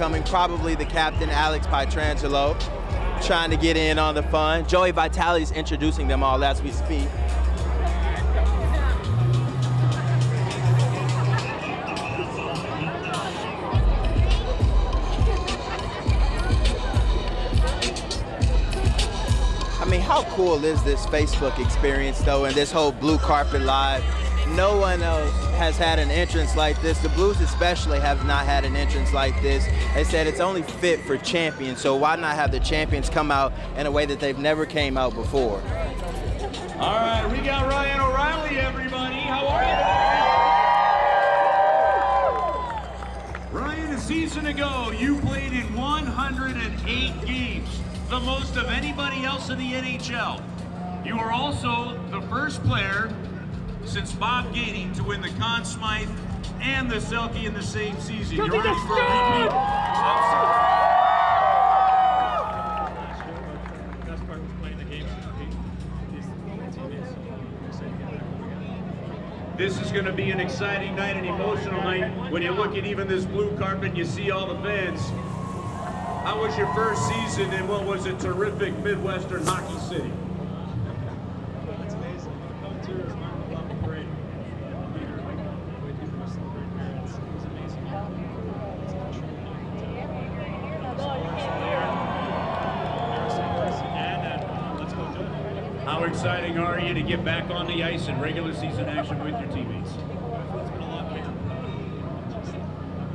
coming, probably the captain, Alex Pietrangelo, trying to get in on the fun. Joey Vitale is introducing them all as we speak. I mean, how cool is this Facebook experience though, and this whole blue carpet live? No one else has had an entrance like this. The Blues especially have not had an entrance like this. They said it's only fit for champions, so why not have the champions come out in a way that they've never came out before? All right, we got Ryan O'Reilly, everybody. How are you? Ryan, a season ago, you played in 108 games, the most of anybody else in the NHL. You are also the first player since Bob Gainey to win the Conn Smythe and the Selke in the same season. You're ready for a repeat? best part was playing the game and compete these teammates. This is going to be an exciting night, an emotional night. When you look at even this blue carpet and you see all the fans. How was your first season in what was a terrific Midwestern hockey city? It's amazing. Coming to is learning a lot of great. Peter, like, the way people celebrate parents, it was amazing. It's a true Let's go do it. How exciting are you to get back on the ice in regular season action with your teammates? It's been a long camp. Just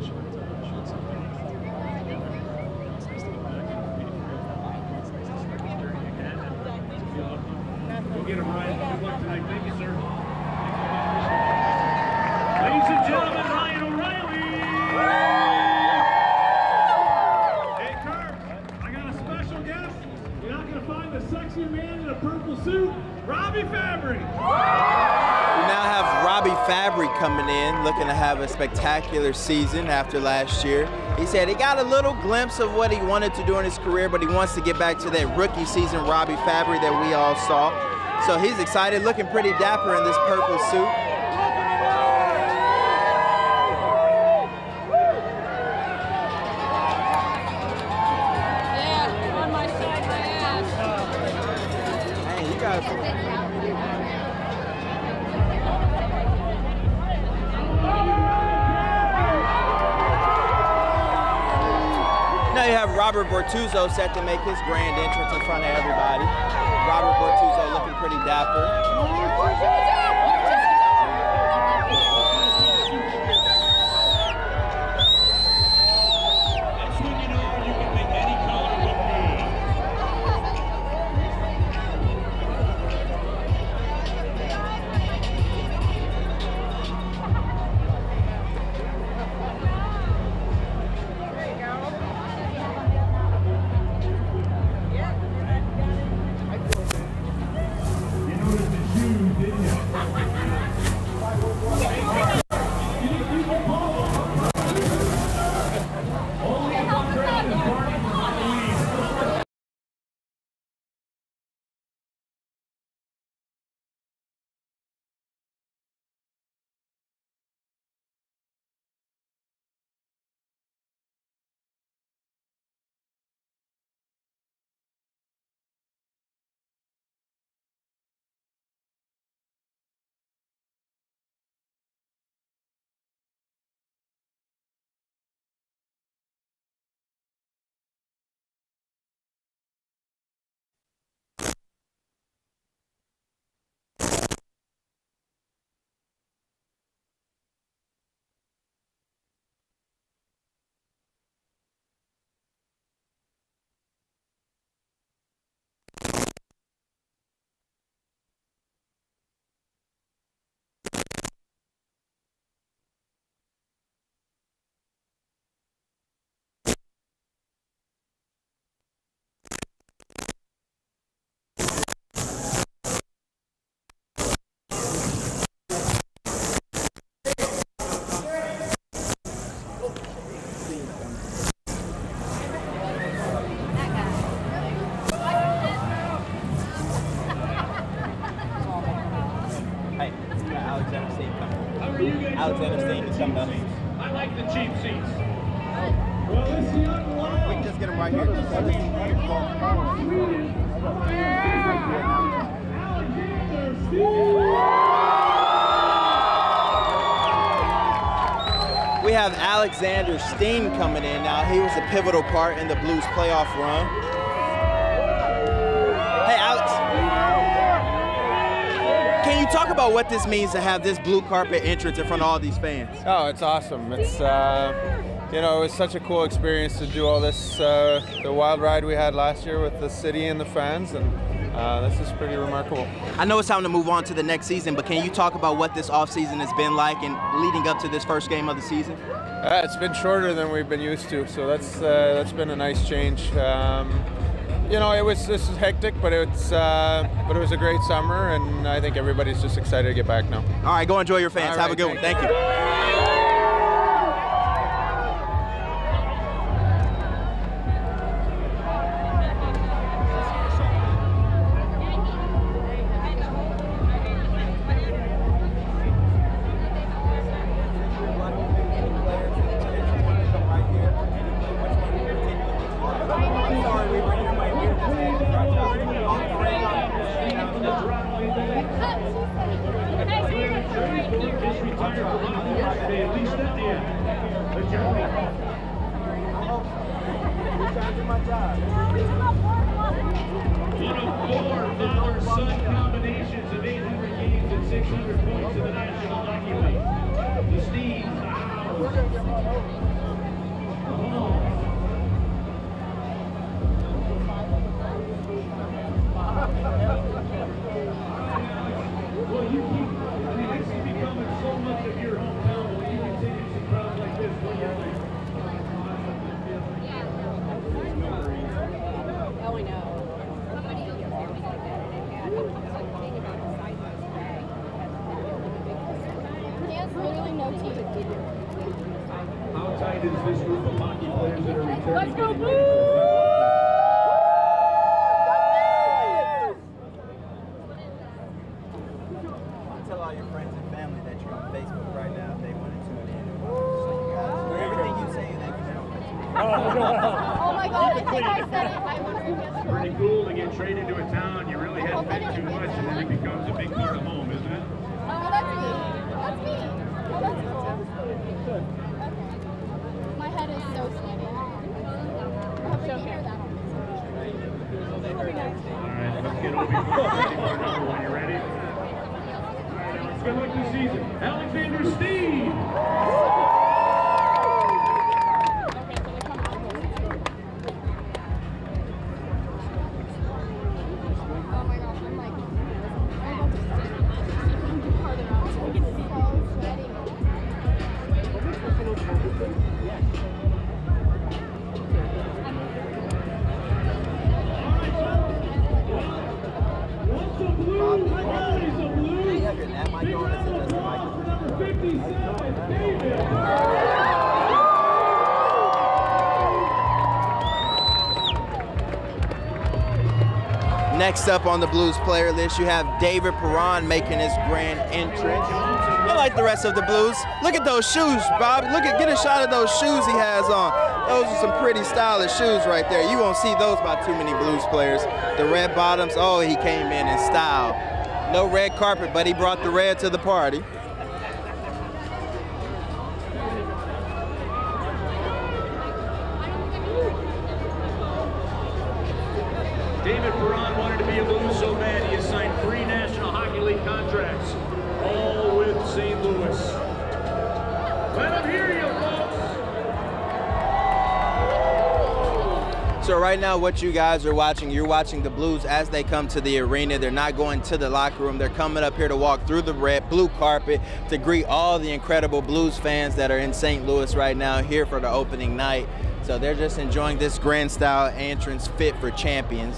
short, short something. It's nice to get back and compete for It's nice to start this journey again and to feel up. Go get him, Ryan. Good luck tonight. Thank you, sir. Ladies and gentlemen, Ryan O'Reilly. Hey, Kurt, I got a special guest. You're not going to find a sexier man in a purple suit. Robbie Fabry. We now have Robbie Fabry coming in, looking to have a spectacular season after last year. He said he got a little glimpse of what he wanted to do in his career, but he wants to get back to that rookie season Robbie Fabry that we all saw. So he's excited, looking pretty dapper in this purple suit. Bortuzzo set to make his grand entrance in front of everybody. Robert Bortuzzo looking pretty dapper. Alexander doing? Is coming up. I like the cheap seats. Well, this year right here. We have Alexander Steen coming in now. He was a pivotal part in the Blues playoff run. Talk about what this means to have this blue carpet entrance in front of all these fans? Oh, it's awesome. It's uh, you know, it was such a cool experience to do all this, uh, the wild ride we had last year with the city and the fans, and uh, this is pretty remarkable. I know it's time to move on to the next season, but can you talk about what this offseason has been like and leading up to this first game of the season? Uh, it's been shorter than we've been used to, so that's uh, that's been a nice change. Um, you know, it was this is hectic, but it's uh, but it was a great summer, and I think everybody's just excited to get back now. All right, go enjoy your fans. All Have a good one. thank Thank you. Next up on the Blues player list, you have David Perron making his grand entrance. I like the rest of the Blues, look at those shoes, Bob. Look at get a shot of those shoes he has on. Those are some pretty stylish shoes right there. You won't see those by too many Blues players. The red bottoms, oh, he came in in style. No red carpet, but he brought the red to the party. What you guys are watching, you're watching the Blues as they come to the arena. They're not going to the locker room. They're coming up here to walk through the red blue carpet to greet all the incredible Blues fans that are in St. Louis right now here for the opening night. So they're just enjoying this grand style entrance fit for champions.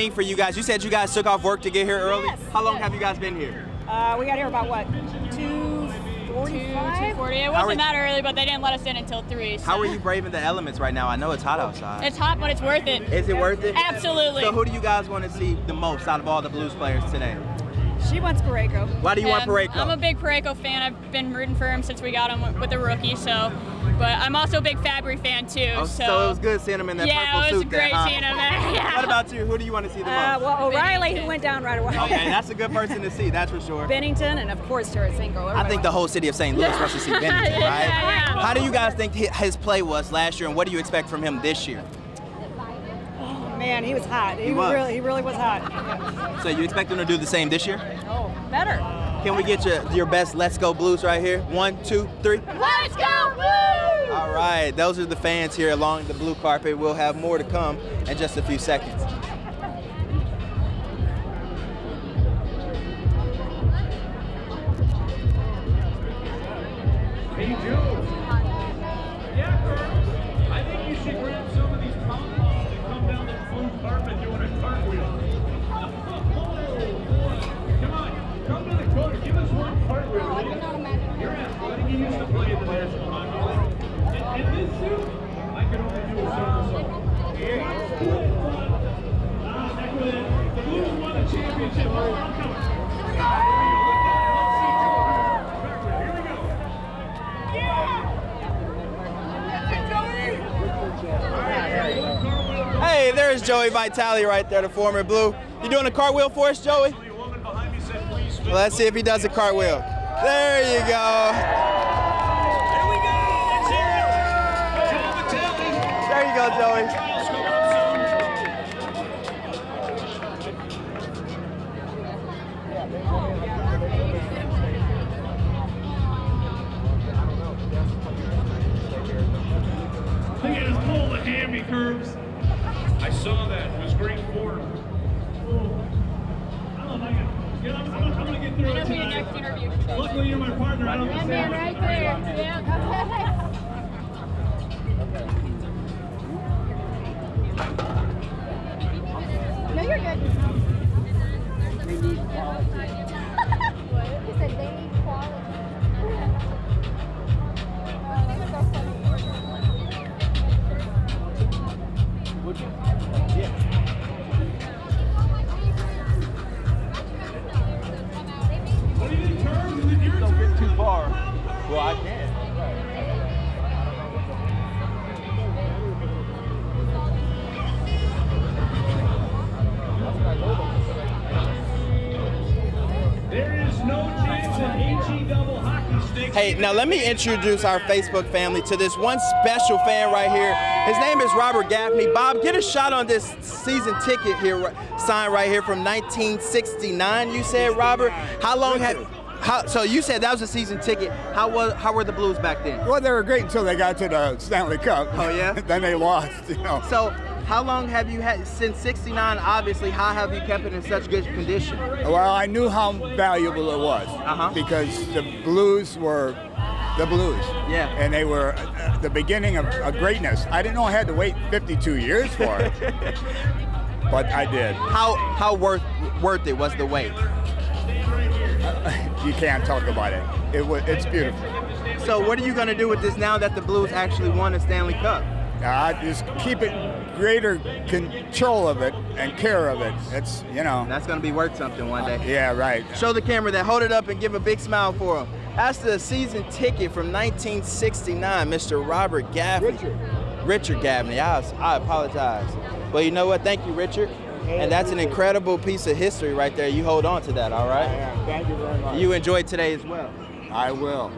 Mean for you guys? You said you guys took off work to get here early. Yes. How long have you guys been here? Uh, we got here about what? Two forty-five. 240. It wasn't that early, but they didn't let us in until 3. So. How are you braving the elements right now? I know it's hot outside. It's hot, but it's worth it. Is it worth it? Absolutely. So who do you guys want to see the most out of all the Blues players today? She wants Parayko. Why do you want Parayko? I'm a big Parayko fan. I've been rooting for him since we got him with the rookie. So, but I'm also a big Fabry fan too. Oh, so, so, it was good seeing him in that yeah, purple it was suit great there, huh? seeing him there. Yeah. What about you? Who do you want to see the Uh, most? well, O'Reilly, who went down right away. Okay, that's a good person to see, that's for sure. Binnington, and of course Tarasenko. I think the whole city of St. Louis wants to see Binnington, right? yeah. How do you guys think his play was last year, and what do you expect from him this year? Oh man, he was hot. He, He was. really, he really was hot. So you expect him to do the same this year? Oh, better. Can we get your, your best Let's Go Blues right here? One, two, three. Let's go, Blue! All right, those are the fans here along the blue carpet. We'll have more to come in just a few seconds. Vitale right there, the former Blue. You doing a cartwheel for us, Joey? Well, let's see if he does a cartwheel. There you go. There you go, Joey. Charles Luckily, you're my partner. I don't man that. right there. Yeah. No, you're good. Now let me introduce our Facebook family to this one special fan right here. His name is Robert Gaffney. Bob, get a shot on this season ticket here, signed right here from 1969. You said, Robert. How long had? How, so you said that was a season ticket. How was? How were the Blues back then? Well, they were great until they got to the Stanley Cup. Oh, yeah? then they lost, you know. So, how long have you had since '69? Obviously, how have you kept it in such good condition? Well, I knew how valuable it was Uh-huh. because the Blues were the Blues. Yeah. And they were uh, the beginning of, of greatness. I didn't know I had to wait 52 years for it, but I did. How how worth worth it was the wait? You can't talk about it. It was it's beautiful. So what are you going to do with this now that the Blues actually won a Stanley Cup? I just keep it greater control of it and care of it. It's you know. That's going to be worth something one day. Yeah, right. Show the camera that. Hold it up and give a big smile for him. That's the season ticket from 1969, Mr. Robert Gaffney. Richard. Richard Gaffney. I, I apologize. Well, you know what? Thank you, Richard. And that's an incredible piece of history right there. You hold on to that, all right? Yeah, thank you very much. You enjoyed today as well. I will.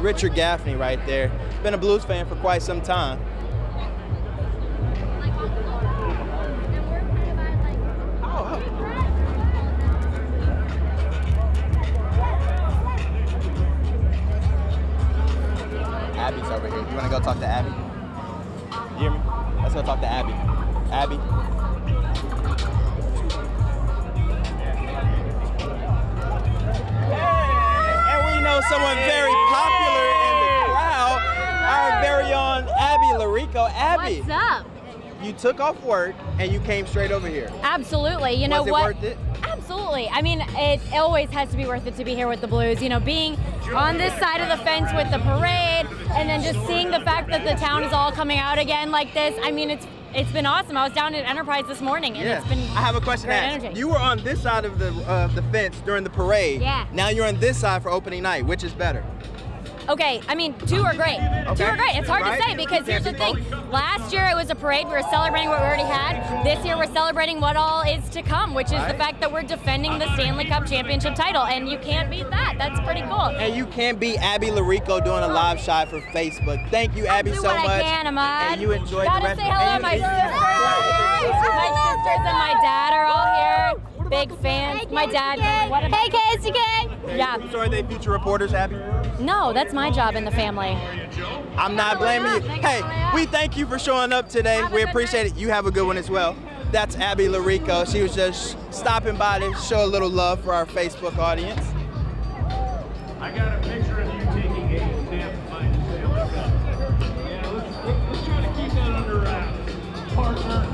Richard Gaffney right there. Been a Blues fan for quite some time. Took off work and you came straight over here. Absolutely. You know what? worth it? Absolutely. I mean, it always has to be worth it to be here with the Blues. You know, being on this side of the fence with the parade, and then just seeing the fact that the town is all coming out again like this. I mean, it's it's been awesome. I was down at Enterprise this morning, and Yeah. it's been. I have a question to ask. energy. You were on this side of the uh, the fence during the parade. Yeah. Now you're on this side for opening night. Which is better? Okay, I mean, two are great. Two are great. It's hard Right. to say because here's the thing. Last year it was a parade. We were celebrating what we already had. This year we're celebrating what all is to come, which is the fact that we're defending the Stanley Cup championship title, and you can't beat that. That's pretty cool. And you can't beat Abby Larico doing a live shot for Facebook. Thank you, Abby, so much. I can. And you enjoyed Gotta the rest say hello to my sisters. My sisters and my dad are all here. Big fans. My dad. What hey, Casey Gang. Yeah. So are they future reporters, Abby? No, that's my job in the family. I'm not blaming you. Hey, we thank you for showing up today. We appreciate it. You have a good one as well. That's Abby Larico. She was just stopping by to show a little love for our Facebook audience. I got a picture of you taking a stamp behind the Stanley Cup. Yeah, let's, let's try to keep that under wraps. Partner.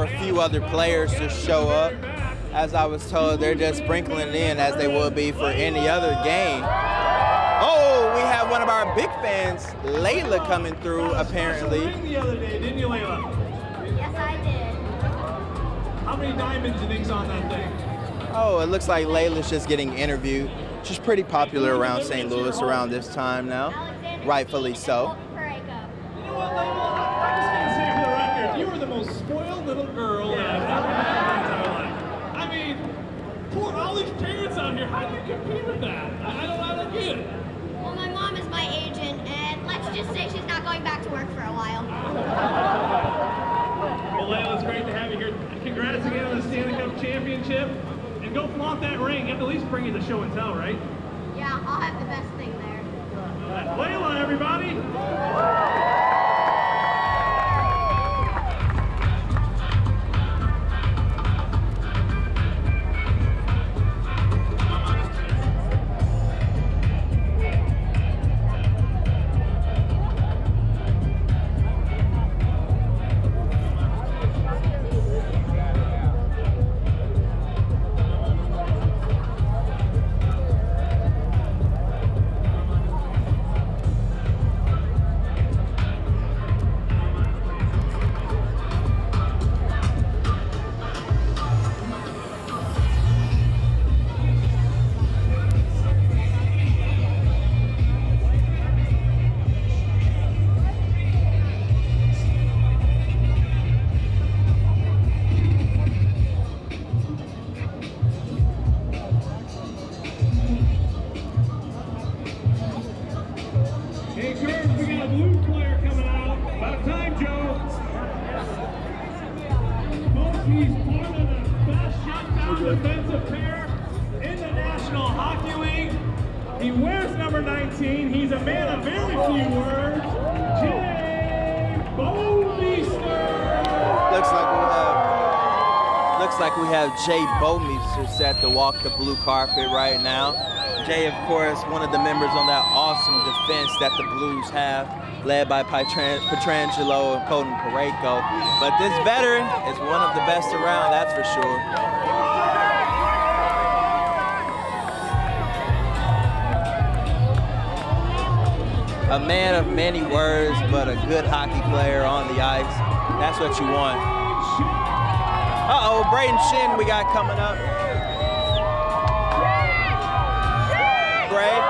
Stalling for a few other players to show up. As I was told, they're just sprinkling in as they would be for any other game. Oh, we have one of our big fans, Laila, coming through apparently. Ring the other day, didn't you, Laila? Yes, I did. How many diamonds and things on that thing? Oh, it looks like Laila's just getting interviewed. She's pretty popular around St. Louis around this time now, rightfully so. Parade Cup. You know what, Laila? I'm just gonna say for the record, you were the most spoiled little girl that I've ever met in my entire life. I mean, poor all these parents out here. How do you compete with that? I, I don't, I don't get it. Well, my mom is my agent, and let's just say she's not going back to work for a while. Well, Laila, it's great to have you here. Congrats again on the Stanley Cup championship. And go flaunt that ring. You have to at least bring you the show and tell, right? Yeah, I'll have the best thing set to walk the blue carpet right now. Jay, of course, one of the members on that awesome defense that the Blues have, led by Pietrangelo and Colton Parayko. But this veteran is one of the best around, that's for sure. A man of many words, but a good hockey player on the ice. That's what you want. Uh-oh, Brayden Schenn we got coming up. Bray.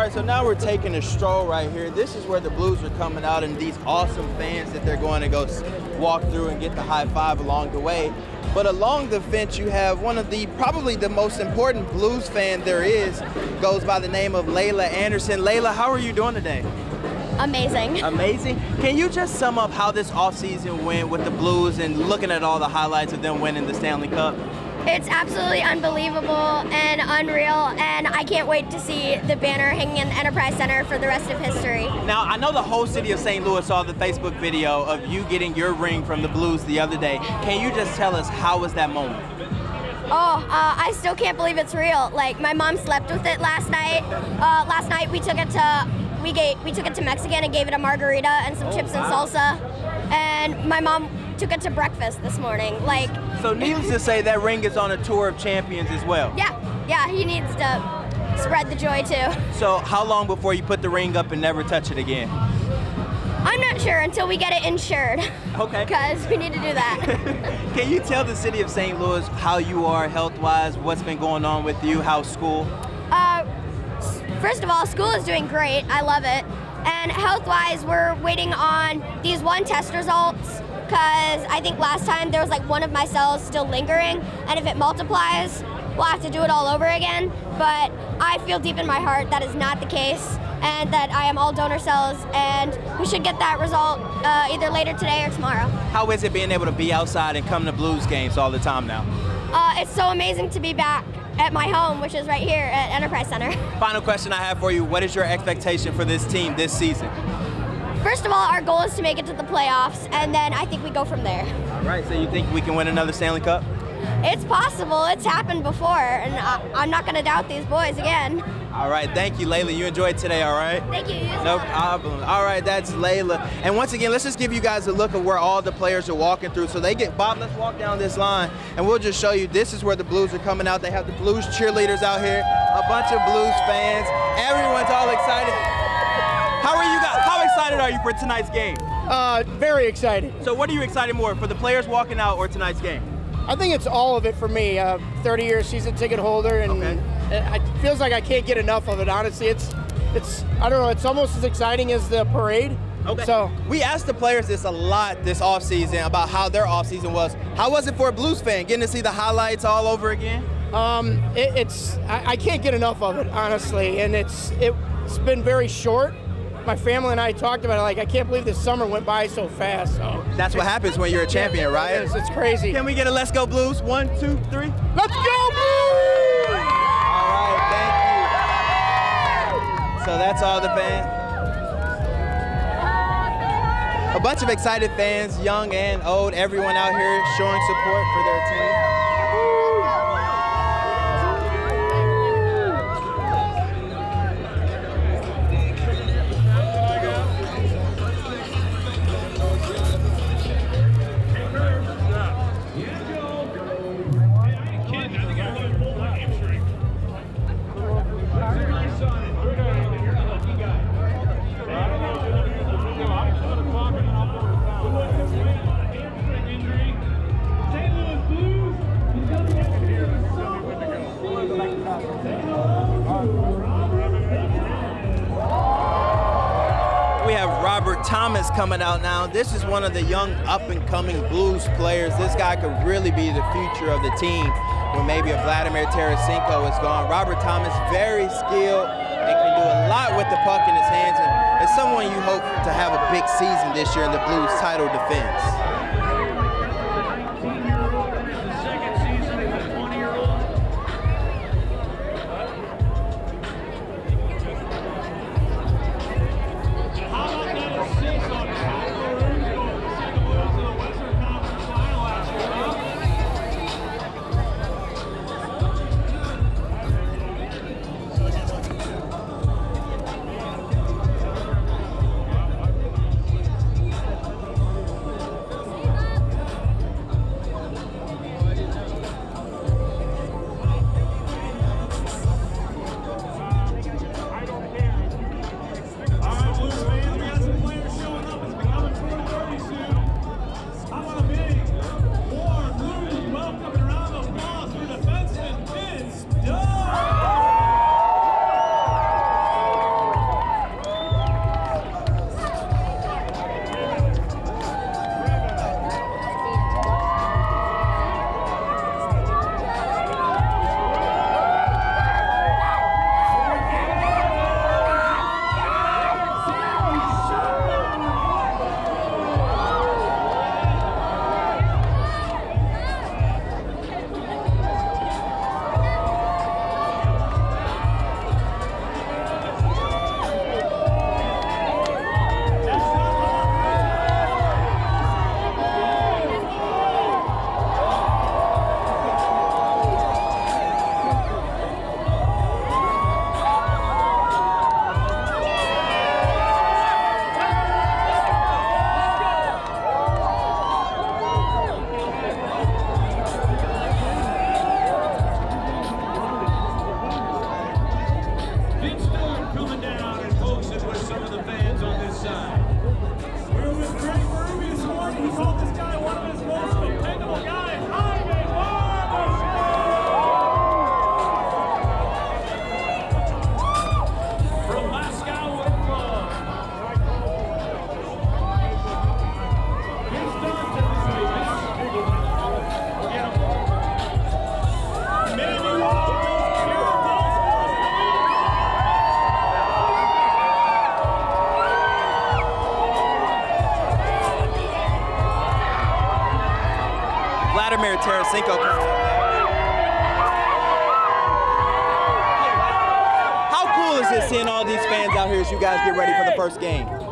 Right, so now we're taking a stroll right here. This is where the Blues are coming out and these awesome fans that they're going to go walk through and get the high five along the way. But along the fence, you have one of the probably the most important Blues fan there is, goes by the name of Laila Anderson. Laila, how are you doing today? Amazing. Amazing. Can you just sum up how this offseason went with the Blues and looking at all the highlights of them winning the Stanley Cup? It's absolutely unbelievable and unreal, and I can't wait to see the banner hanging in the Enterprise Center for the rest of history. Now, I know the whole city of St. Louis saw the Facebook video of you getting your ring from the Blues the other day. Can you just tell us how was that moment? Oh, uh, I still can't believe it's real. Like my mom slept with it last night. Uh, last night we took it to we gave we took it to Mexican and gave it a margarita and some chips and salsa, and my mom took it to breakfast this morning. Like So, needless to say, that ring is on a tour of champions as well. yeah, yeah, he needs to spread the joy too. So, how long before you put the ring up and never touch it again? I'm not sure until we get it insured. Okay. Because we need to do that. Can you tell the city of St. Louis how you are health wise, what's been going on with you, how's school? Uh, first of all, school is doing great. I love it. And health-wise, we're waiting on these one test results because I think last time there was like one of my cells still lingering, and if it multiplies, we'll have to do it all over again. But I feel deep in my heart that is not the case, and that I am all donor cells, and we should get that result uh, either later today or tomorrow. How is it being able to be outside and come to Blues games all the time now? Uh, it's so amazing to be back at my home, which is right here at Enterprise Center. Final question I have for you What is your expectation for this team this season? First of all, our goal is to make it to the playoffs, and then I think we go from there. All right, so you think we can win another Stanley Cup? It's possible. It's happened before, and I, I'm not going to doubt these boys again. All right, thank you, Laila. You enjoyed today, all right? Thank you. you No problem. All right, that's Laila. And once again, let's just give you guys a look of where all the players are walking through. So they get Bob. Let's walk down this line, and we'll just show you. This is where the Blues are coming out. They have the Blues cheerleaders out here, a bunch of Blues fans. Everyone's all excited. Excited are you for tonight's game? Uh, very excited. So, what are you excited more for the players walking out or tonight's game? I think it's all of it for me. Uh, 30 year season ticket holder, and it, it feels like I can't get enough of it. Honestly, it's it's I don't know. It's almost as exciting as the parade. Okay. So we asked the players this a lot this offseason about how their offseason was. How was it for a Blues fan getting to see the highlights all over again? Um, it, it's I, I can't get enough of it, honestly, and it's it's been very short. My family and I talked about it. Like I can't believe this summer went by so fast. So That's what happens when you're a champion, right? It is. It's crazy. Can we get a Let's Go Blues? One, two, three. Let's go Blues! All right, thank you. So that's all the fans. A bunch of excited fans, young and old, everyone out here showing support for their team. Coming out now. This is one of the young up-and-coming blues players. This guy could really be the future of the team when maybe a Vladimir Tarasenko is gone. Robert Thomas, very skilled and can do a lot with the puck in his hands. And it's someone you hope to have a big season this year in the Blues title defense.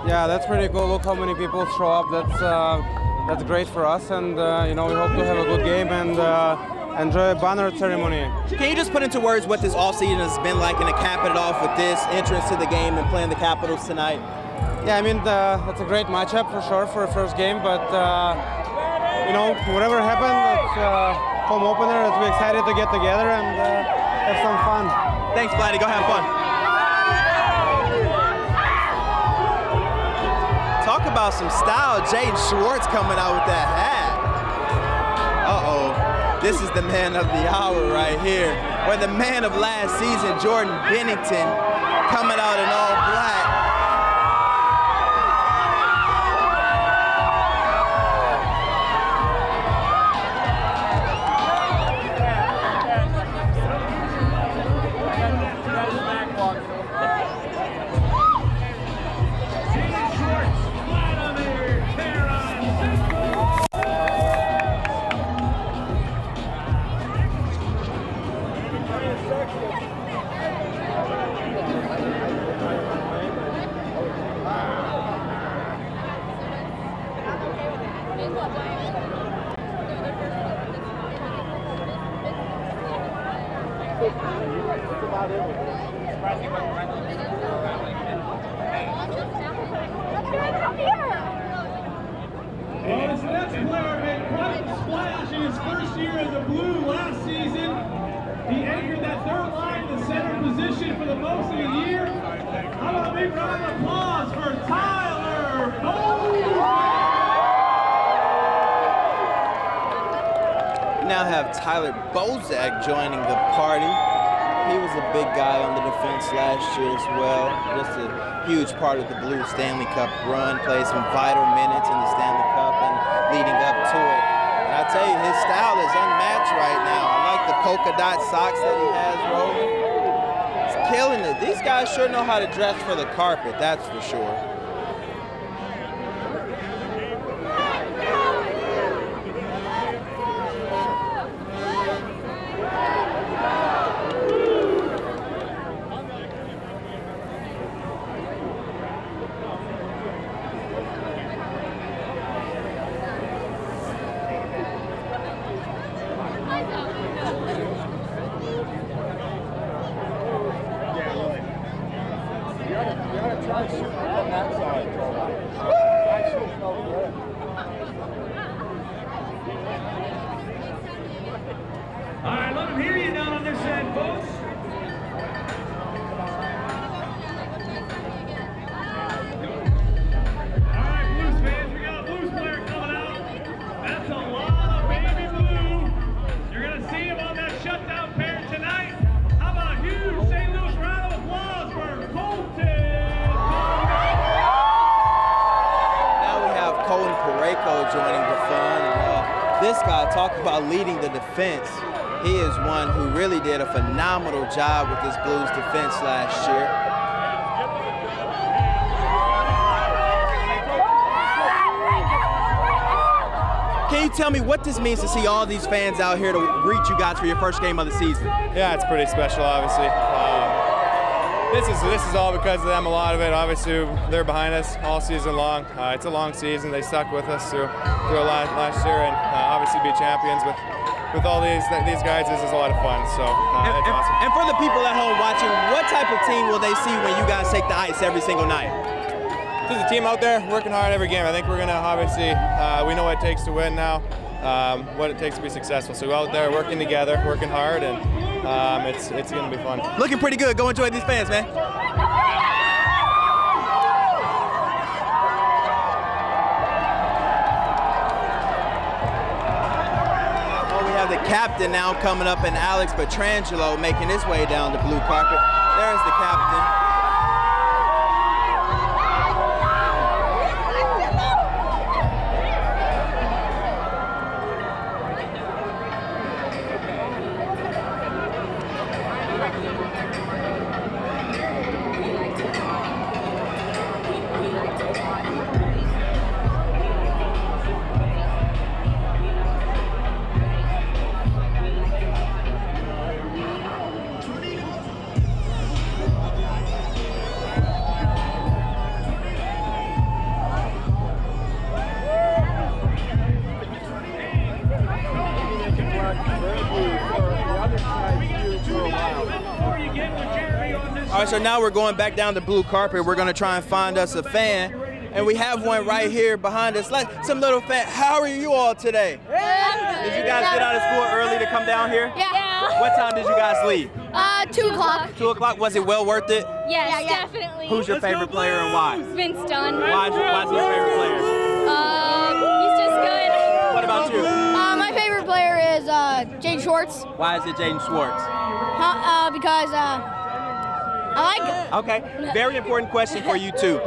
Yeah, that's pretty cool. Look how many people show up. That's uh, that's great for us, and uh, you know we hope to have a good game and uh, enjoy a banner ceremony. Can you just put into words what this offseason has been like and to cap it off with this entrance to the game and playing the Capitals tonight? Yeah, I mean uh, that's a great matchup for sure for a first game, but uh, you know whatever happened, it's uh, home opener. Let's be excited to get together and uh, have some fun. Thanks, Vladdy. Go have fun. About some style. Jaden Schwartz coming out with that hat. Uh-oh. This is the man of the hour right here. Or the man of last season, Jordan Binnington, coming out in joining the party. He was a big guy on the defense last year as well. Just a huge part of the Blue Stanley Cup run. Played some vital minutes in the Stanley Cup and leading up to it. And I tell you, his style is unmatched right now. I like the polka dot socks that he has rolling. He's killing it. These guys sure know how to dress for the carpet, that's for sure. Job with this Blues defense last year. Can you tell me what this means to see all these fans out here to greet you guys for your first game of the season? Yeah, it's pretty special, obviously. Um, this is this is all because of them. A lot of it, obviously, they're behind us all season long. Uh, it's a long season. They stuck with us through through a lot last year, and uh, obviously be champions with with all these these guys. This is a lot of fun. So uh, it's and, awesome. and for the people at home watching, what type of team will they see when you guys take the ice every single night? There's a team out there working hard every game. I think we're gonna obviously uh, we know what it takes to win now, um, what it takes to be successful. So out there working together, working hard, and um, it's it's gonna be fun. Looking pretty good. Go enjoy these fans, man. Captain now coming up, and Alex Pietrangelo making his way down the blue carpet. There's the captain. So now we're going back down the blue carpet. We're gonna try and find us a fan, and we have one right here behind us. Like some little fan. How are you all today? Did you guys get out of school early to come down here? Yeah. What time did you guys leave? Uh, two o'clock. Two o'clock. Was it well worth it? Yes, definitely. Who's your favorite player and why? Vince Dunn. Why's, why's your favorite player? Um, he's just good. What about you? Uh, my favorite player is uh, Jade Schwartz. Why is it Jaden Schwartz? Huh, uh, because uh, I like. Okay. Very important question for you too.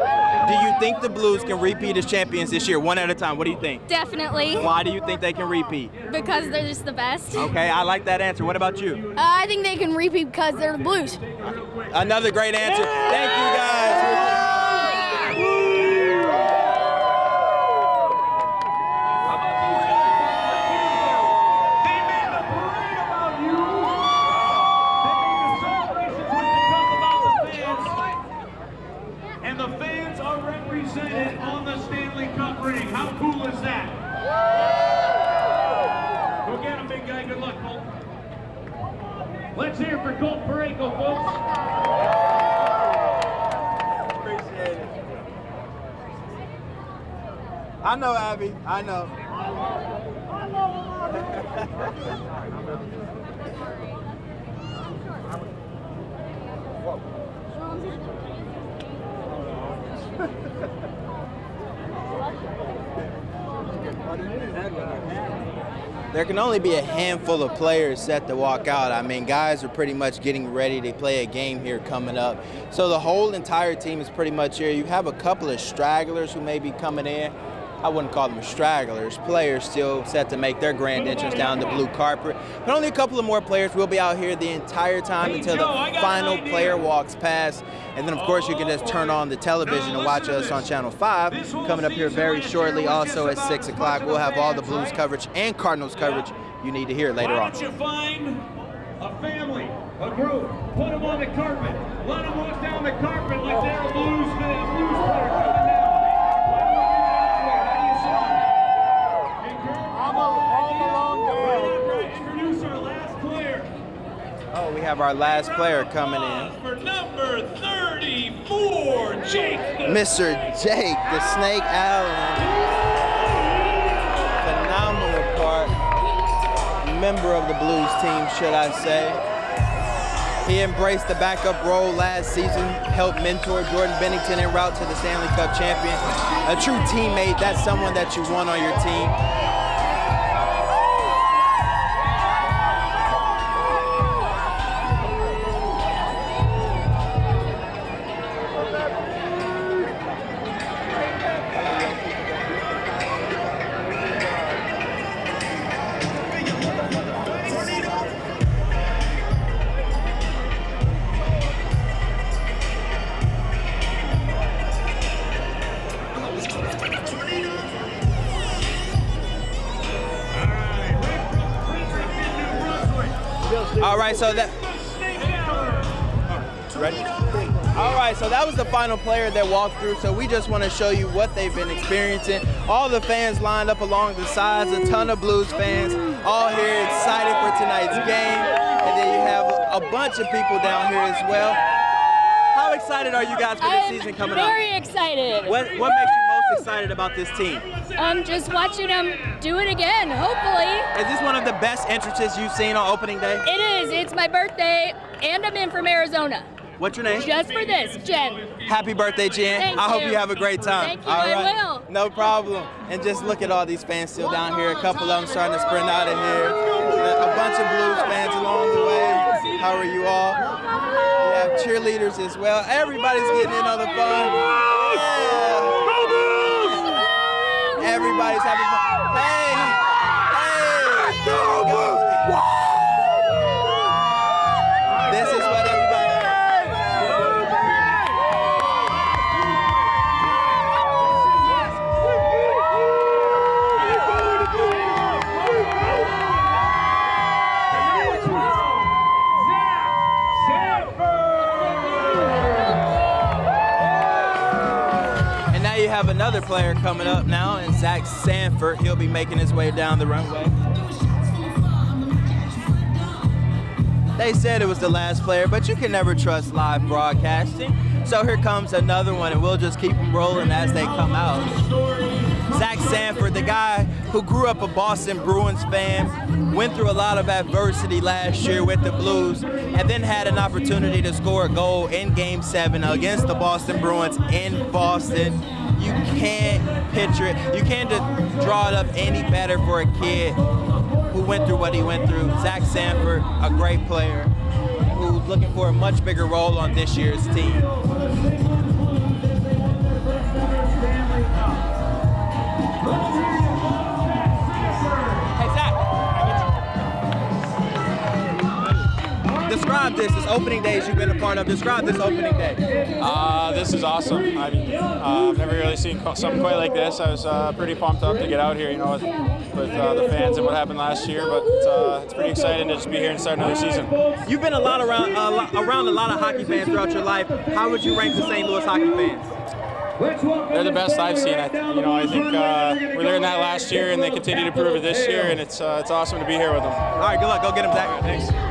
Do you think the Blues can repeat as champions this year, one at a time? What do you think? Definitely. Why do you think they can repeat? Because they're just the best. Okay, I like that answer. What about you? Uh, I think they can repeat because they're the Blues. Another great answer. Thank you guys. And the fans are represented on the Stanley Cup ring. How cool is that? Go get him, big guy. Good luck, Colt. Let's hear it for Colt Parayko, folks. Appreciate it. I know, Abby. I know. there can only be a handful of players set to walk out. I mean, guys are pretty much getting ready to play a game here coming up. So the whole entire team is pretty much here. You have a couple of stragglers who may be coming in. I wouldn't call them stragglers. Players still set to make their grand entrance down the blue carpet. But only a couple of more players will be out here the entire time until the final player walks past. And then, of course, you can just turn on the television and watch us on Channel 5. Coming up here very shortly, also at 6 o'clock, we'll have all the Blues coverage and Cardinals coverage you need to hear later on. you find a family, a group, put them on the carpet, let them walk down the carpet like they're a blues, blues player coming down. Introduce our last player. Oh, we have our last player coming in. For number 34, Jake. Mr. Jake, the Snake Allen. Phenomenal part. Member of the Blues team, should I say. He embraced the backup role last season, helped mentor Jordan Binnington en route to the Stanley Cup champion. A true teammate, that's someone that you want on your team. Final player that walked through. So we just want to show you what they've been experiencing. All the fans lined up along the sides, a ton of Blues fans, all here excited for tonight's game. And then you have a bunch of people down here as well. How excited are you guys for I'm season coming very up? Very excited. What what makes you most excited about this team? Um, just watching them do it again, hopefully. Is this one of the best entrances you've seen on opening day? It is. It's my birthday, and I'm in from Arizona. What's your name? Just for this, Jen. Happy birthday, Jen. Thank I hope you. have a great time. Thank you, All I will. No problem. And just look at all these fans still down here. A couple of them starting to sprint out of here. A bunch of Blues fans along the way. How are you all? We have cheerleaders as well. Everybody's getting in on the fun. Yeah. Everybody's having fun. Hey, hey. Player coming up now, and Zach Sanford. He'll be making his way down the runway. They said it was the last player, but you can never trust live broadcasting. So here comes another one, and we'll just keep them rolling as they come out. Zach Sanford, the guy who grew up a Boston Bruins fan, went through a lot of adversity last year with the Blues, and then had an opportunity to score a goal in Game 7 against the Boston Bruins in Boston. You can't picture it. You can't draw it up any better for a kid who went through what he went through. Zach Sanford, a great player, who's looking for a much bigger role on this year's team. Describe this, this opening days you've been a part of. Describe this opening day. Uh, this is awesome. I mean, uh, I've never really seen something quite like this. I was uh, pretty pumped up to get out here, you know, with, with uh, the fans and what happened last year. But uh, it's pretty exciting to just be here and start another season. You've been a lot around uh, around a lot of hockey fans throughout your life. How would you rank the St. Louis hockey fans? They're the best I've seen. I, you know, I think uh, we learned that last year, and they continue to prove it this year. And it's uh, it's awesome to be here with them. All right, good luck. Go get them, Zach. Thanks.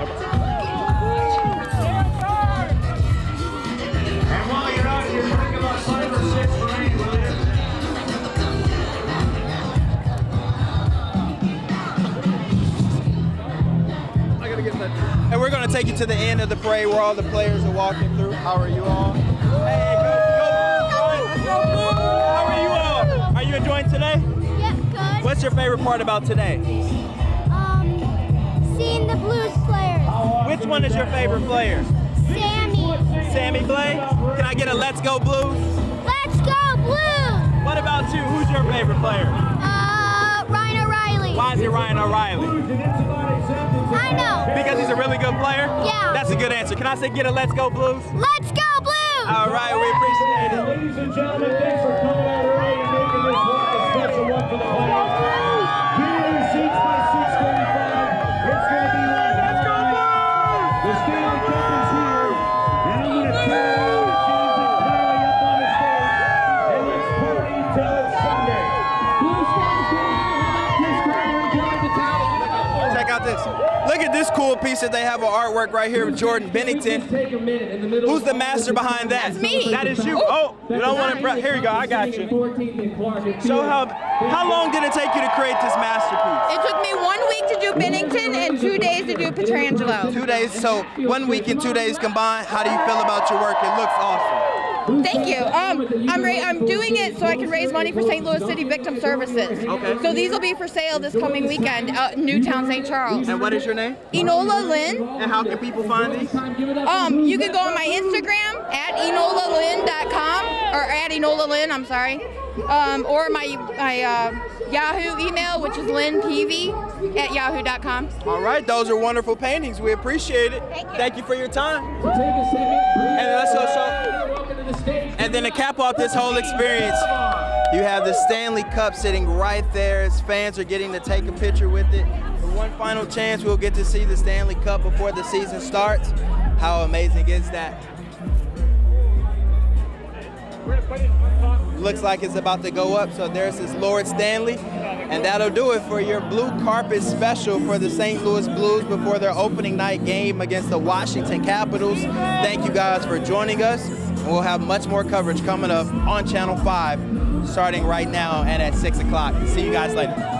To take you to the end of the parade where all the players are walking through. How are you all? Hey, go, go, go! How are you all? Are you enjoying today? Yeah, good. What's your favorite part about today? Um, seeing the Blues players. Which one is your favorite player? Sammy. Sammy Blais? Can I get a Let's Go Blues? Let's go Blues! What about you? Who's your favorite player? Uh, Ryan O'Reilly. Why is it Ryan O'Reilly? I know. Because he's a really good player? Yeah. That's a good answer. Can I say get a Let's Go Blues? Let's go Blues! All right, we appreciate it. Ladies and gentlemen, thanks for coming Check out this. Look at this cool piece that they have of artwork right here with Jordan Binnington. Who's the master behind that? That's me. That is you. Oh, you don't want to. Here you go. I got you. So how how long did it take you to create this masterpiece? It took me one week to do Binnington and two days to do Pietrangelo. Two days. So one week and two days combined. How do you feel about your work? It looks awesome. Thank you. Um, I'm ra- I'm doing it so I can raise money for St. Louis City Victim Services. Okay. So these will be for sale this coming weekend out in Newtown, St. Charles. And what is your name? Enola Lynn. And how can people find these? Um, you can go on my Instagram at enolalyn.com or at Enola Lynn, I'm sorry. Um, or my my uh, Yahoo email, which is lynnpv at yahoo.com. All right, those are wonderful paintings. We appreciate it. Thank you, Thank you for your time. And let's also and then to cap off this whole experience, you have the Stanley Cup sitting right there as fans are getting to take a picture with it. For one final chance, we'll get to see the Stanley Cup before the season starts. How amazing is that? Looks like it's about to go up, so there's this Lord Stanley. And that'll do it for your blue carpet special for the St. Louis Blues before their opening night game against the Washington Capitals. Thank you guys for joining us. We'll have much more coverage coming up on Channel 5 starting right now and at 6 o'clock. See you guys later.